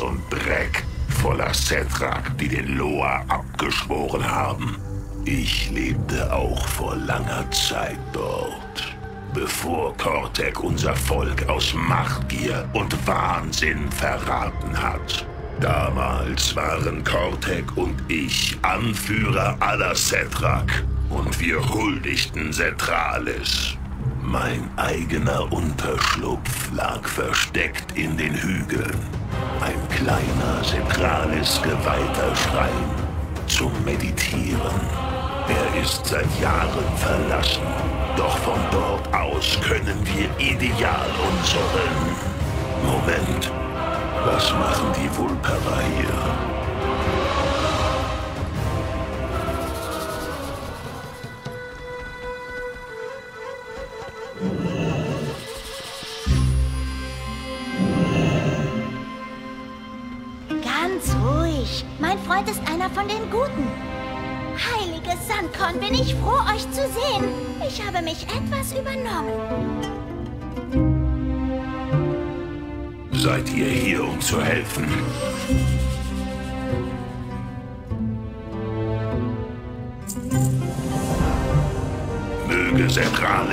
Und Dreck, voller Setrak, die den Loa abgeschworen haben. Ich lebte auch vor langer Zeit dort, bevor Kortek unser Volk aus Machtgier und Wahnsinn verraten hat. Damals waren Kortek und ich Anführer aller Setrak und wir huldigten Setralis. Mein eigener Unterschlupf lag versteckt in den Hügeln. Ein kleiner Setralis geweihter Schrein zum Meditieren. Er ist seit Jahren verlassen, doch von dort aus können wir ideal unseren... Moment, was machen die Vulpera hier? Freund ist einer von den Guten. Heiliges Sandkorn, bin ich froh, euch zu sehen. Ich habe mich etwas übernommen. Seid ihr hier, um zu helfen? Möge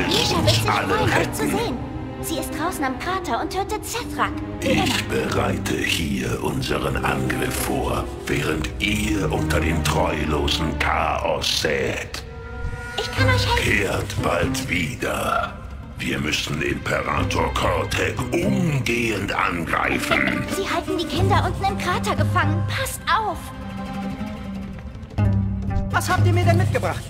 wird uns alle retten. Sie ist draußen am Krater und tötet Zethrak. Ich bereite hier unseren Angriff vor, während ihr unter dem treulosen Chaos sät. Ich kann euch helfen. Kehrt bald wieder. Wir müssen Imperator Cortec umgehend angreifen. Sie halten die Kinder unten im Krater gefangen. Passt auf. Was habt ihr mir denn mitgebracht?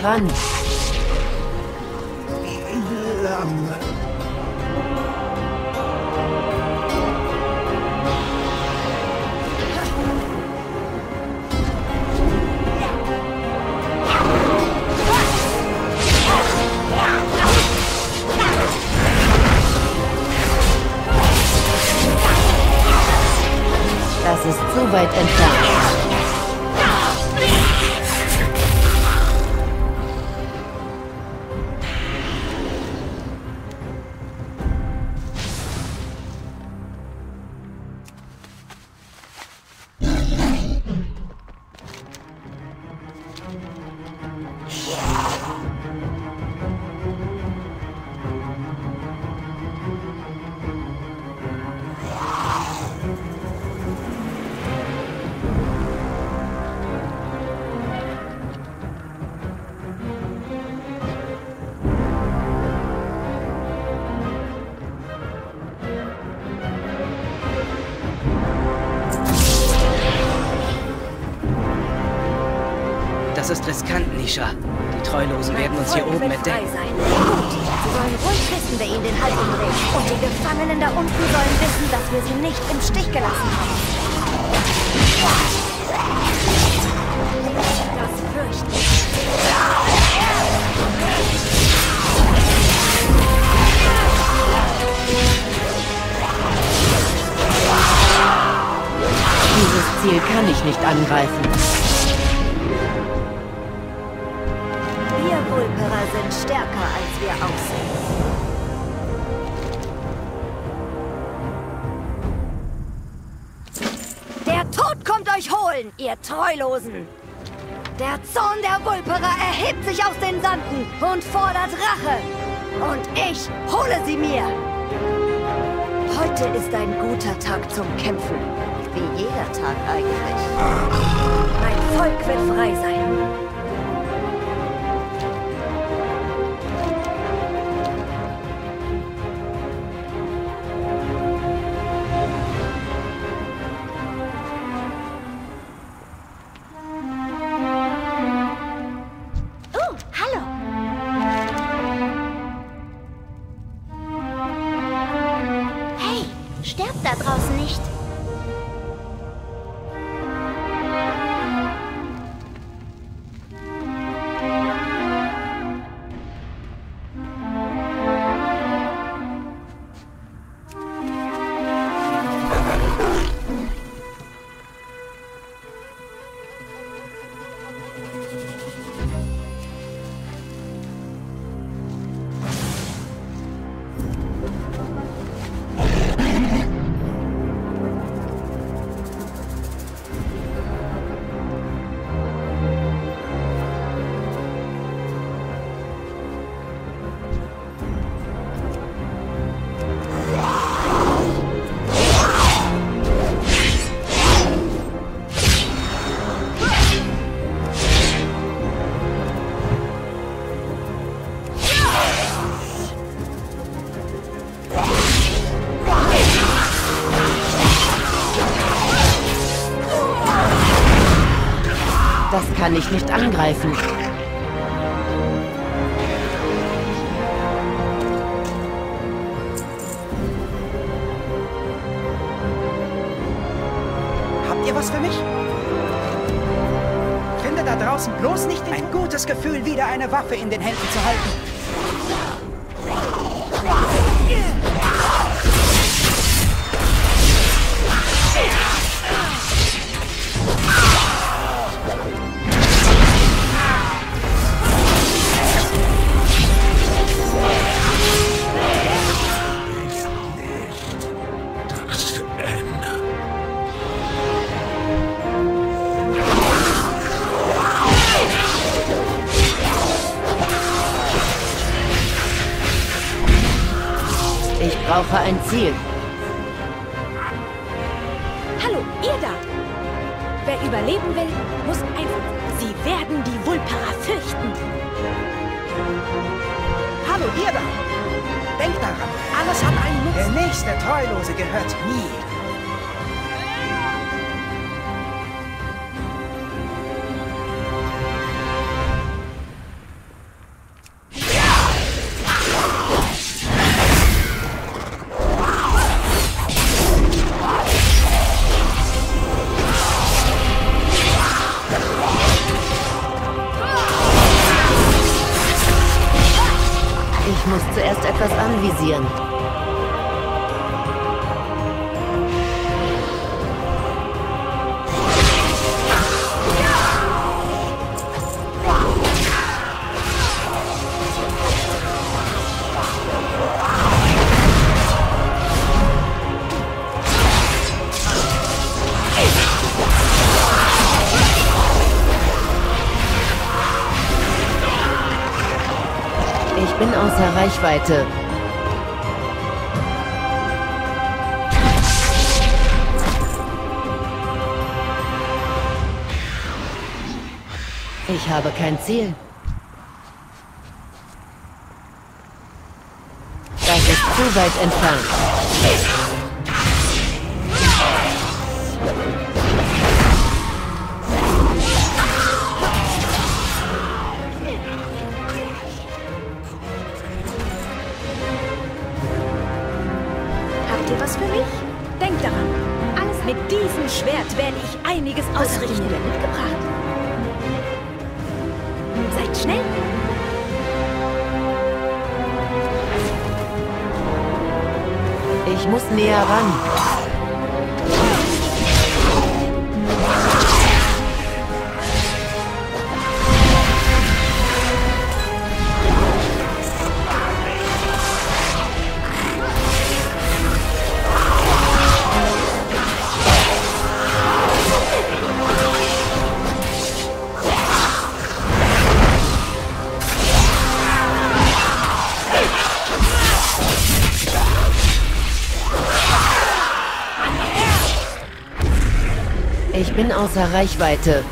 Muss Nisha. Die Treulosen werden uns hier oben entdecken. sein. Gut. Sie sollen ruhig wissen, wer ihnen den Hals umdreht. Und die Gefangenen da unten sollen wissen, dass wir sie nicht im Stich gelassen haben. Das fürchte. Dieses Ziel kann ich nicht angreifen. Stärker, als wir aussehen. Der Tod kommt euch holen, ihr Treulosen! Der Zorn der Vulperer erhebt sich aus den Sanden und fordert Rache. Und ich hole sie mir. Heute ist ein guter Tag zum Kämpfen. Wie jeder Tag eigentlich. Mein Volk wird frei sein. Kann ich nicht angreifen. Habt ihr was für mich? Finde da draußen bloß nicht ein gutes Gefühl, wieder eine Waffe in den Händen zu halten. Reichweite. Ich habe kein Ziel. Das ist zu weit entfernt. Ich bin außer Reichweite.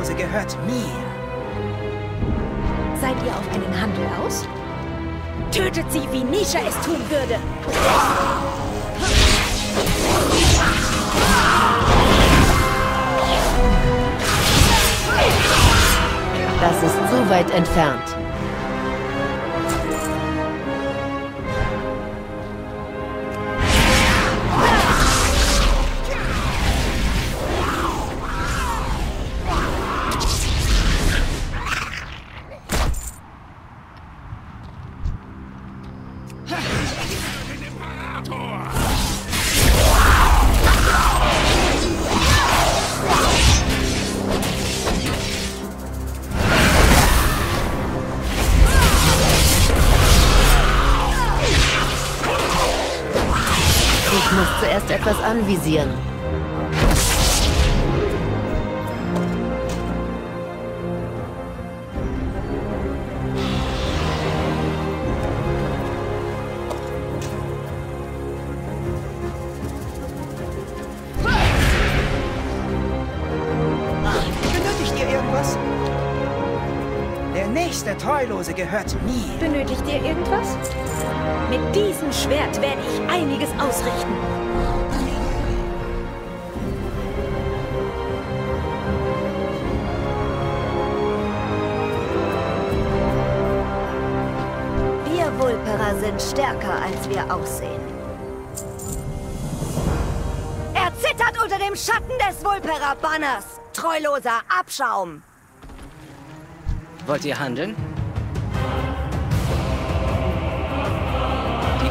Treulose gehört mir. Seid ihr auf einen Handel aus? Tötet sie, wie Nisha es tun würde! Das ist zu weit entfernt. Ich muss zuerst etwas anvisieren. Treulose gehört mir. Benötigt ihr irgendwas? Mit diesem Schwert werde ich einiges ausrichten. Wir Vulperer sind stärker, als wir aussehen. Er zittert unter dem Schatten des Vulperer-Banners. Treuloser Abschaum. Wollt ihr handeln?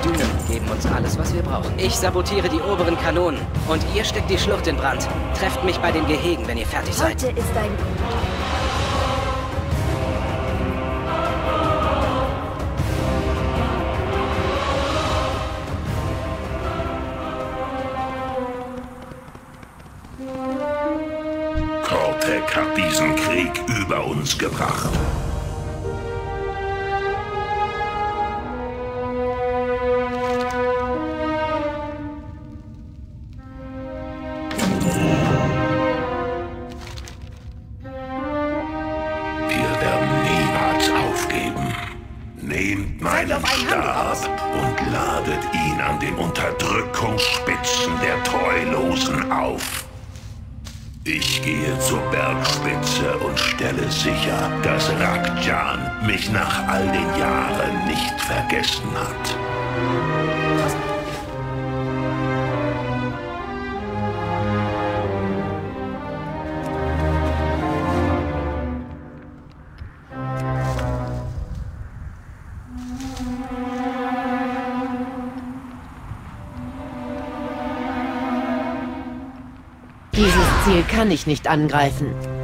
Die Dünen geben uns alles, was wir brauchen. Ich sabotiere die oberen Kanonen und ihr steckt die Schlucht in Brand. Trefft mich bei den Gehegen, wenn ihr fertig seid. Heute ist ein Kortek hat diesen Krieg über uns gebracht. Niemals aufgeben. Nehmt meinen Stab und ladet ihn an den Unterdrückungsspitzen der Treulosen auf. Ich gehe zur Bergspitze und stelle sicher, dass Rakjan mich nach all den Jahren nicht vergessen hat. Ziel kann ich nicht angreifen.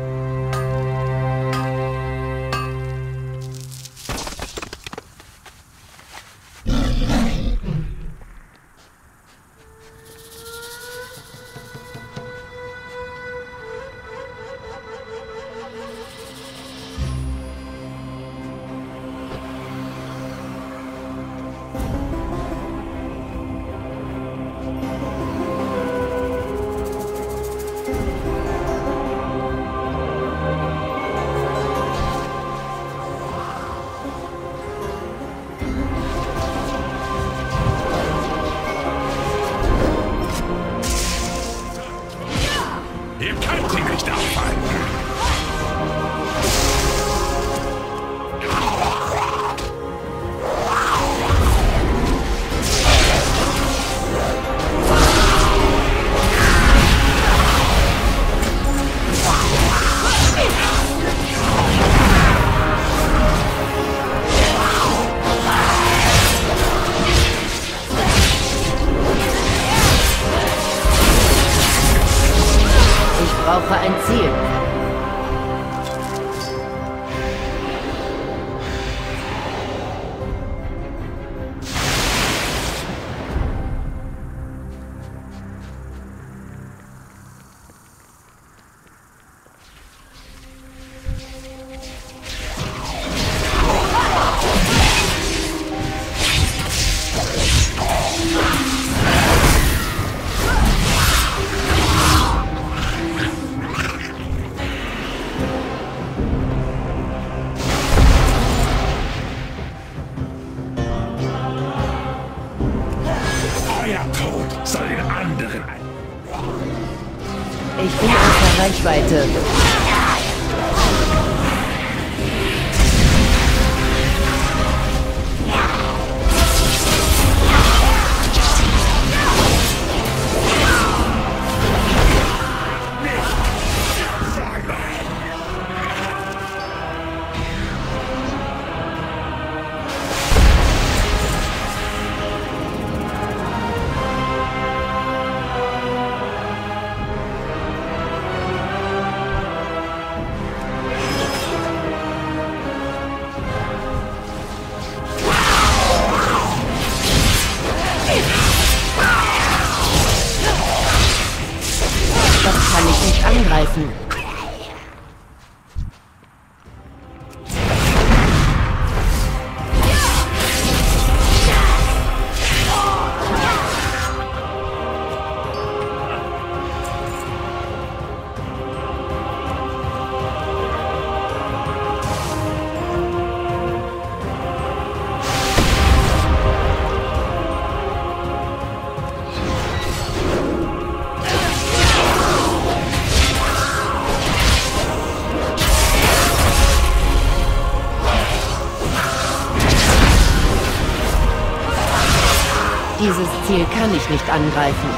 Angreifen.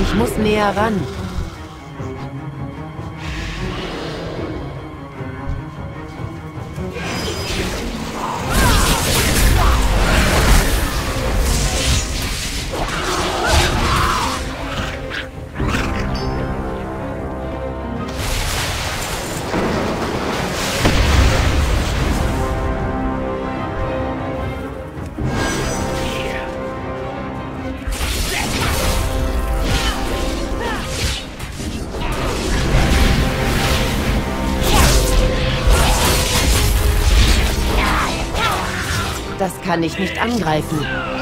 Ich muss näher ran. Kann ich nicht angreifen.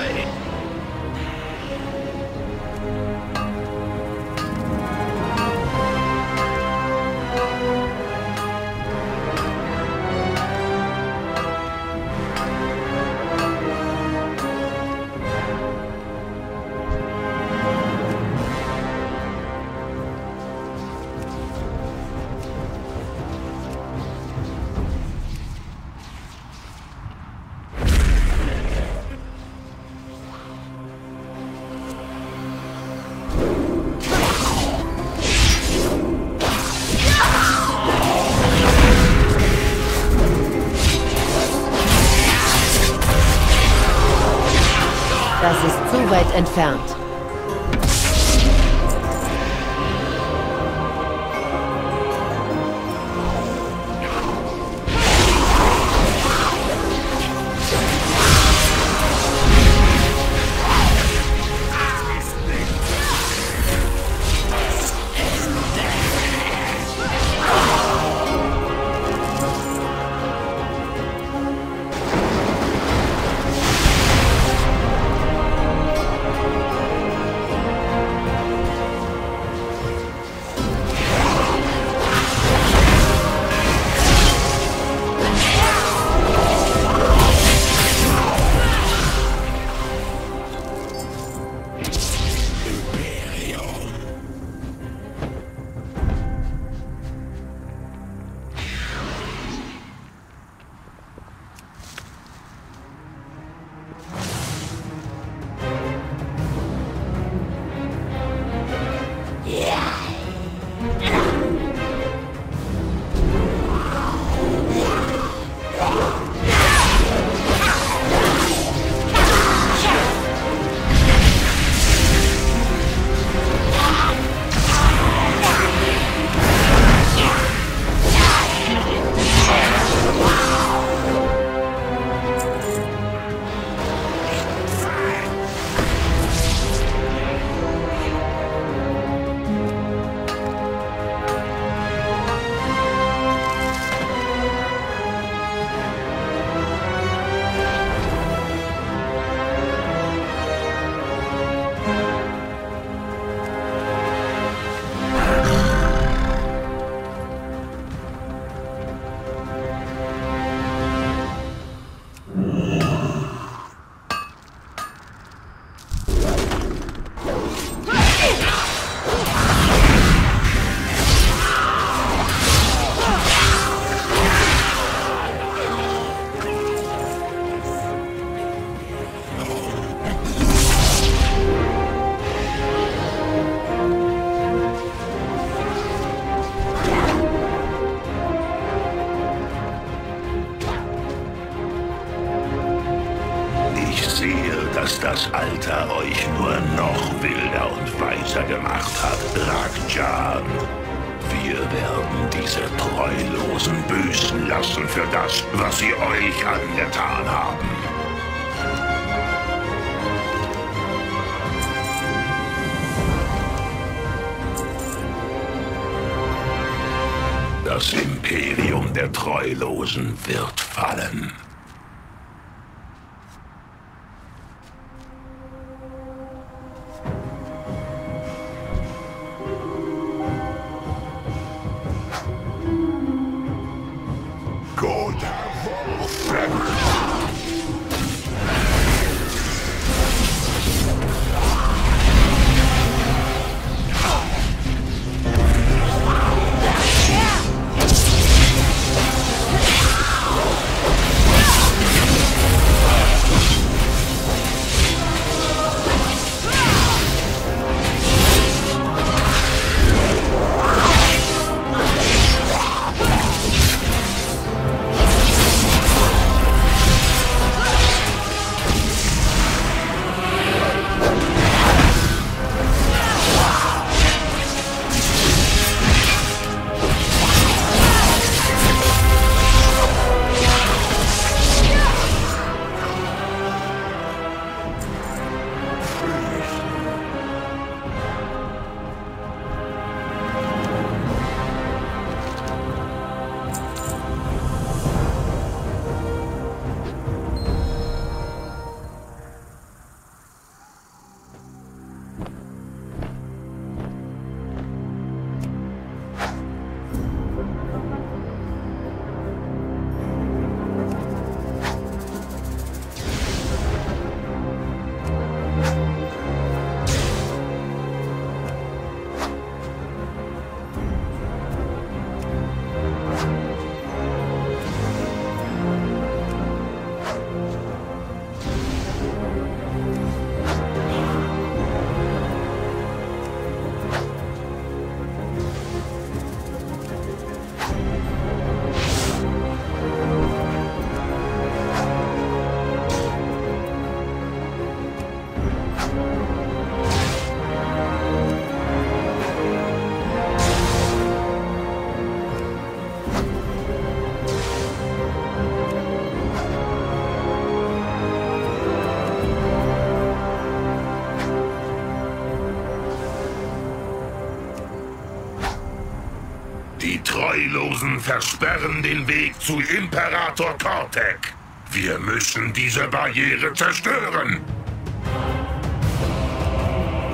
Treulosen versperren den Weg zu Imperator Kortek. Wir müssen diese Barriere zerstören.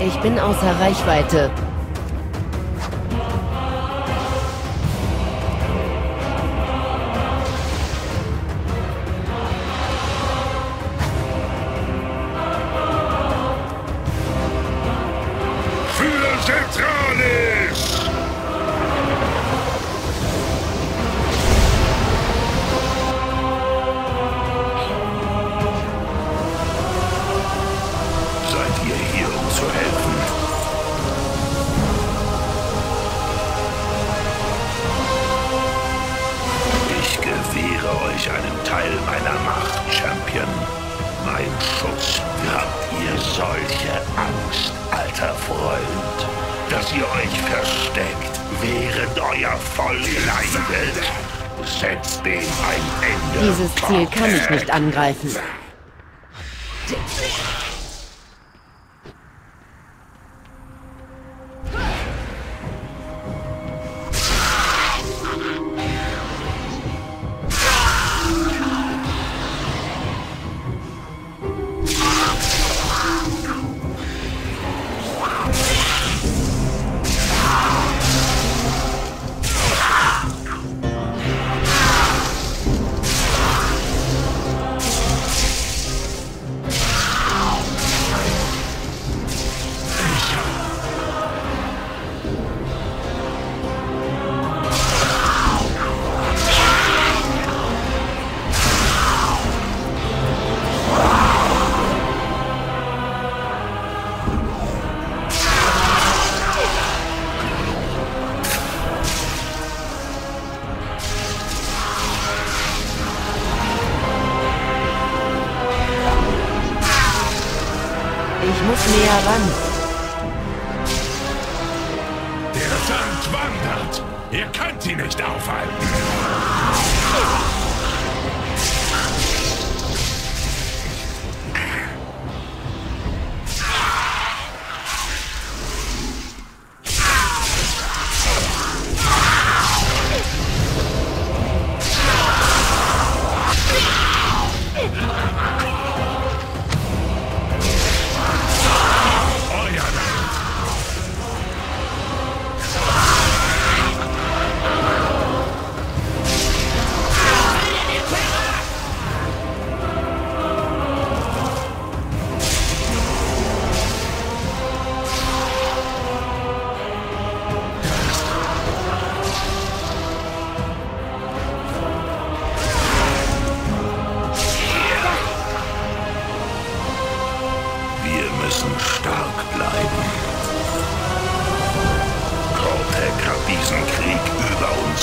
Ich bin außer Reichweite. Angreifen.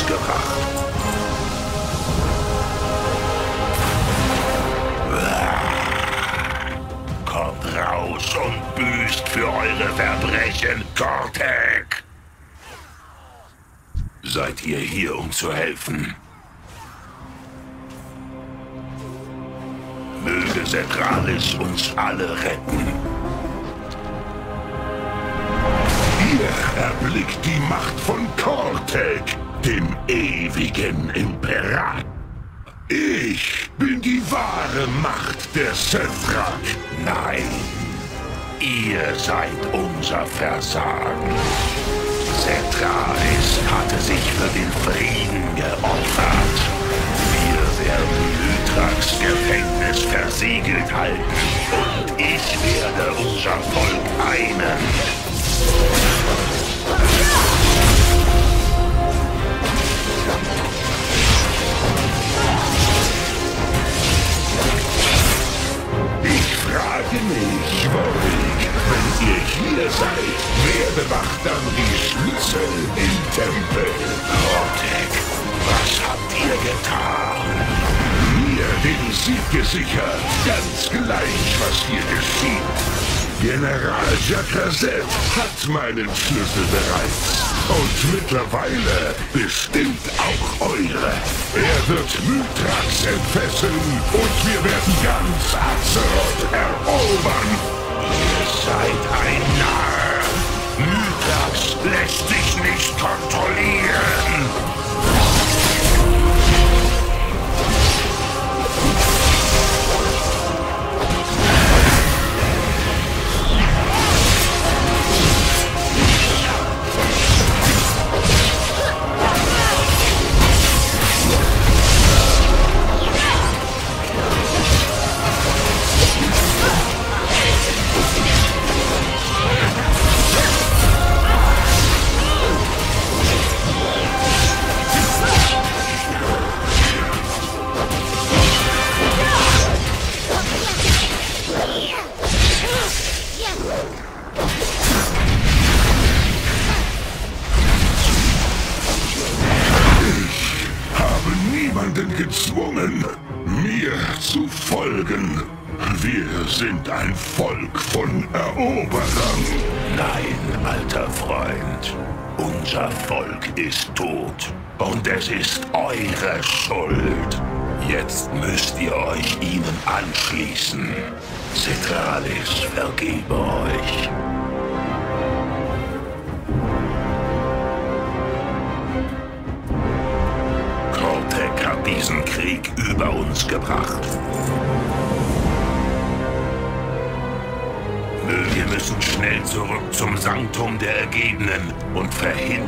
Gebracht. Kommt raus und büßt für eure Verbrechen, Cortec! Seid ihr hier, um zu helfen? Möge Setralis uns alle retten. Ihr erblickt die Macht von Cortec, dem ewigen Imperator. Ich bin die wahre Macht der Sethrak. Nein, ihr seid unser Versagen. Setralis hatte sich für den Frieden geopfert. Wir werden Mythrax Gefängnis versiegelt halten und ich werde unser Volk einen. Warwick, wenn ihr hier seid, wer bewacht dann die Schlüssel im Tempel? Rotek, was habt ihr getan? Mir den Sieg gesichert, ganz gleich, was hier geschieht. General Jacrazet hat meinen Schlüssel bereits. Und mittlerweile bestimmt auch eure. Er wird Mythrax entfesseln und wir werden ganz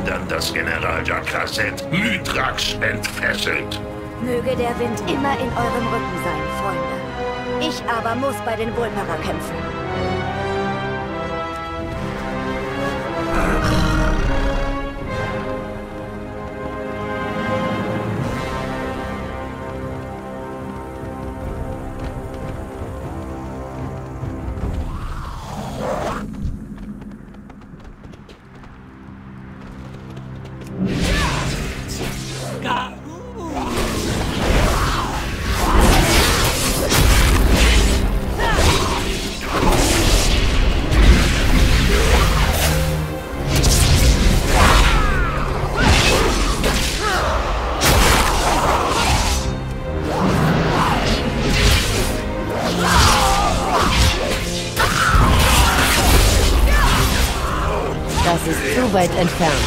verhindern, dass General Jacrazet Mythrax entfesselt. Möge der Wind immer in eurem Rücken sein, Freunde. Ich aber muss bei den Vulperer kämpfen. Ist zu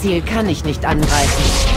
Ziel kann ich nicht angreifen.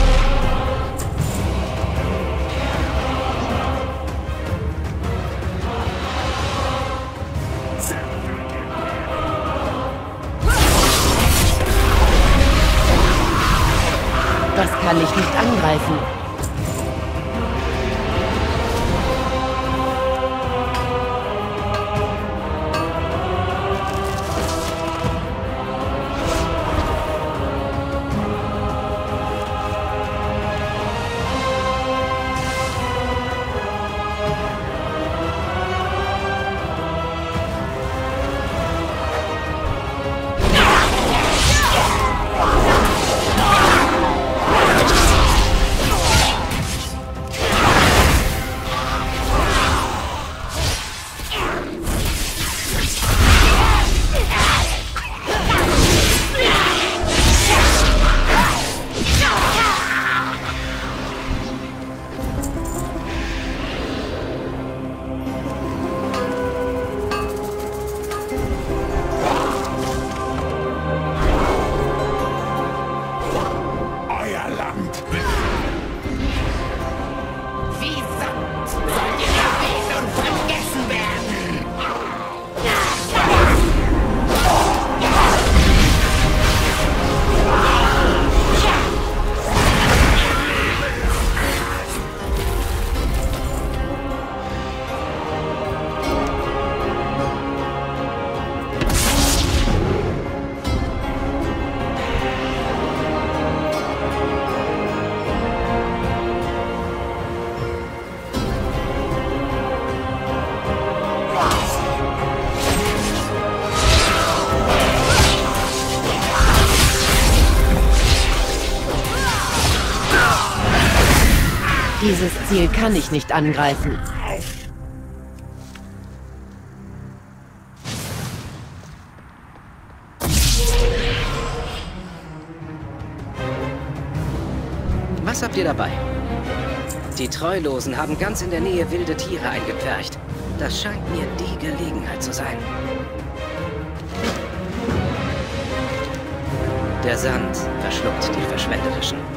Dieses Ziel kann ich nicht angreifen. Was habt ihr dabei? Die Treulosen haben ganz in der Nähe wilde Tiere eingepfercht. Das scheint mir die Gelegenheit zu sein. Der Sand verschluckt die Verschwenderischen.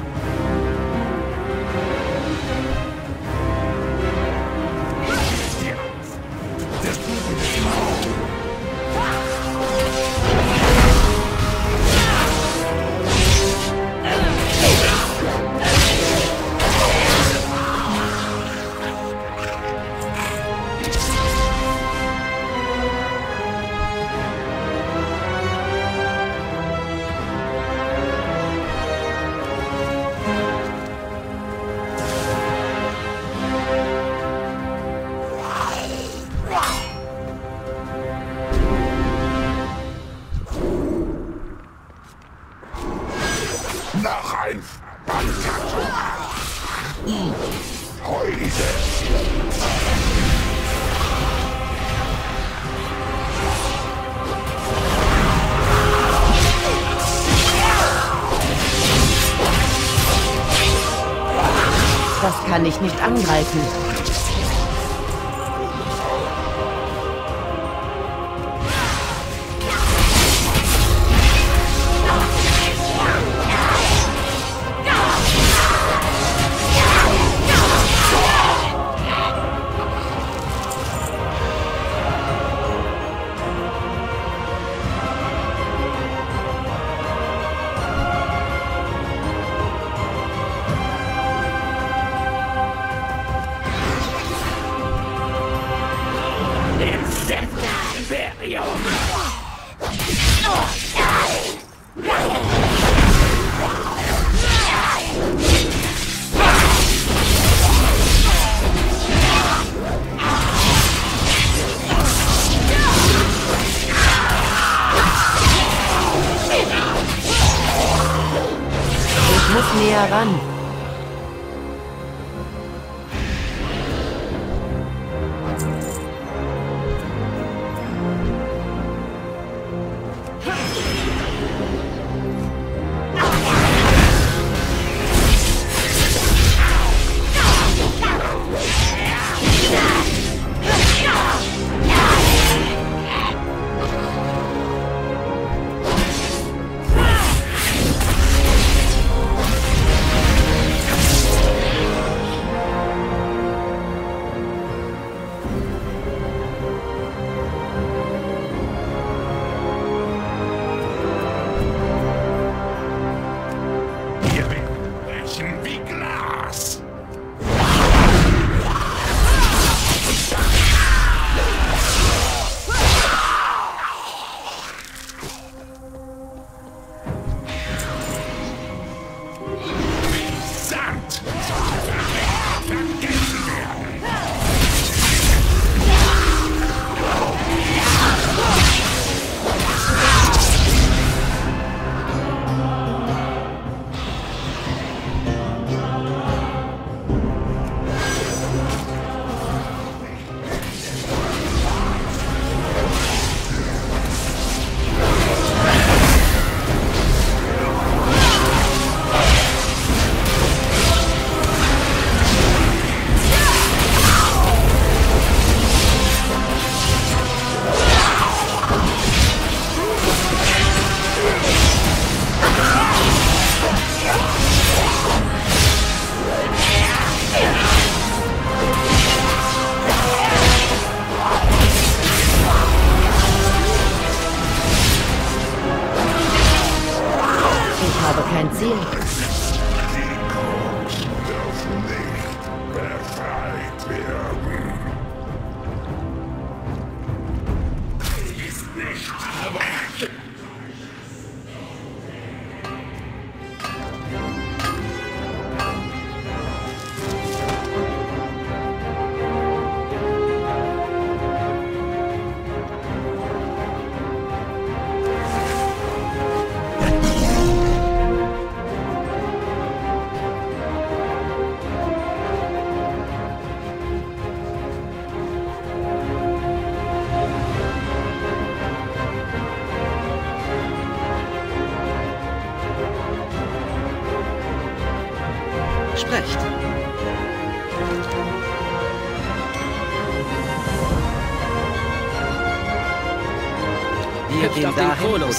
nicht angreifen.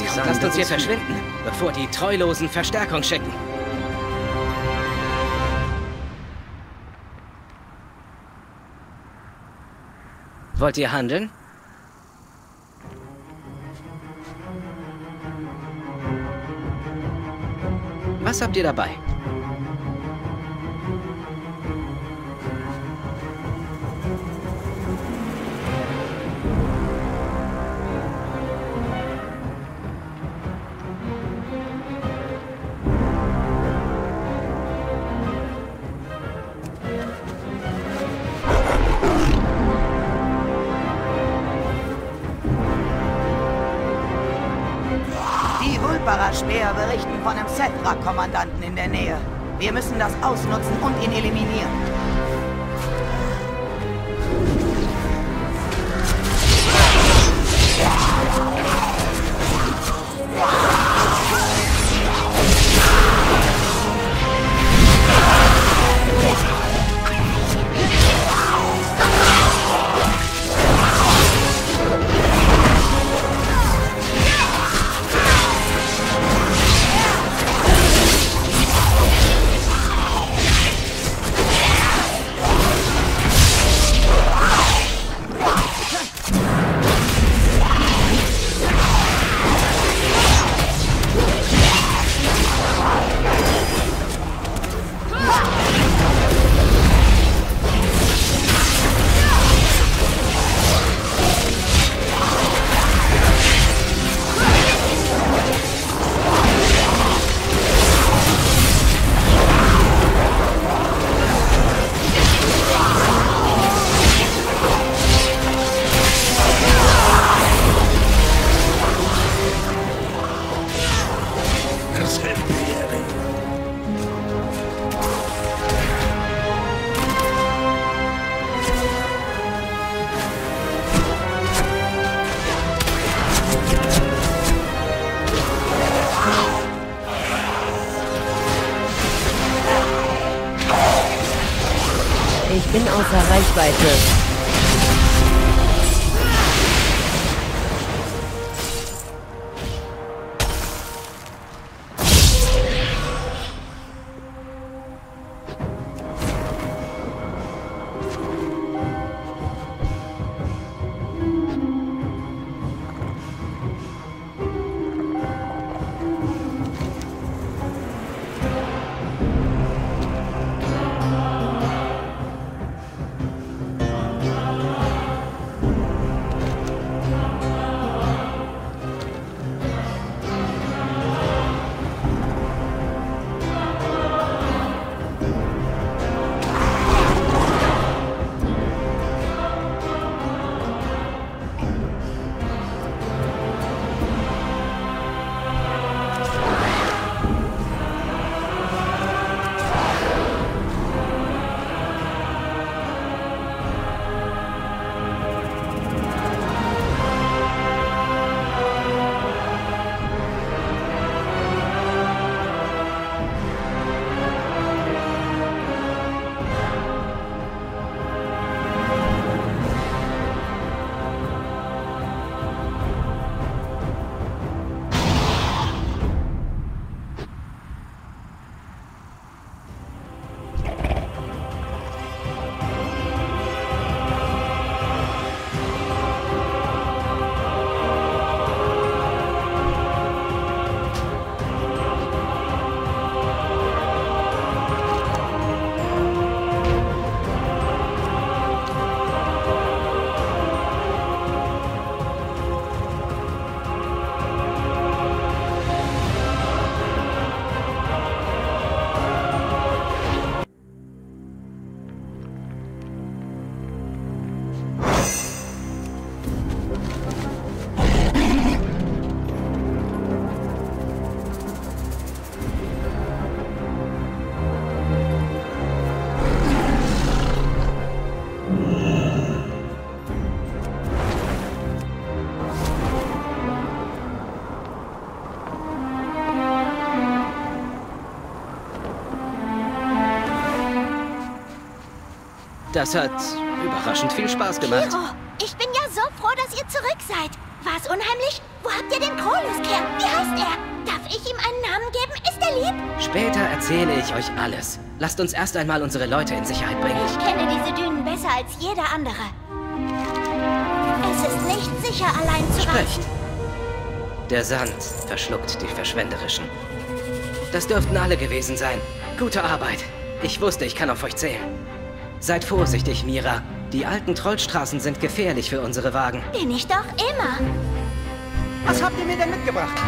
muss ich. Lasst uns hier verschwinden, bevor die Treulosen Verstärkung schicken. Wollt ihr handeln? Was habt ihr dabei? in der Nähe. Wir müssen das ausnutzen und ihn eliminieren. Das hat überraschend viel Spaß gemacht. Kiro, ich bin ja so froh, dass ihr zurück seid. War's unheimlich? Wo habt ihr den Krolus-Kerl? Wie heißt er? Darf ich ihm einen Namen geben? Ist er lieb? Später erzähle ich euch alles. Lasst uns erst einmal unsere Leute in Sicherheit bringen. Ich kenne diese Dünen besser als jeder andere. Es ist nicht sicher, allein zu reisen. Sprecht. Der Sand verschluckt die Verschwenderischen. Das dürften alle gewesen sein. Gute Arbeit. Ich wusste, ich kann auf euch zählen. Seid vorsichtig, Mira. Die alten Trollstraßen sind gefährlich für unsere Wagen. Bin ich doch immer. Was habt ihr mir denn mitgebracht?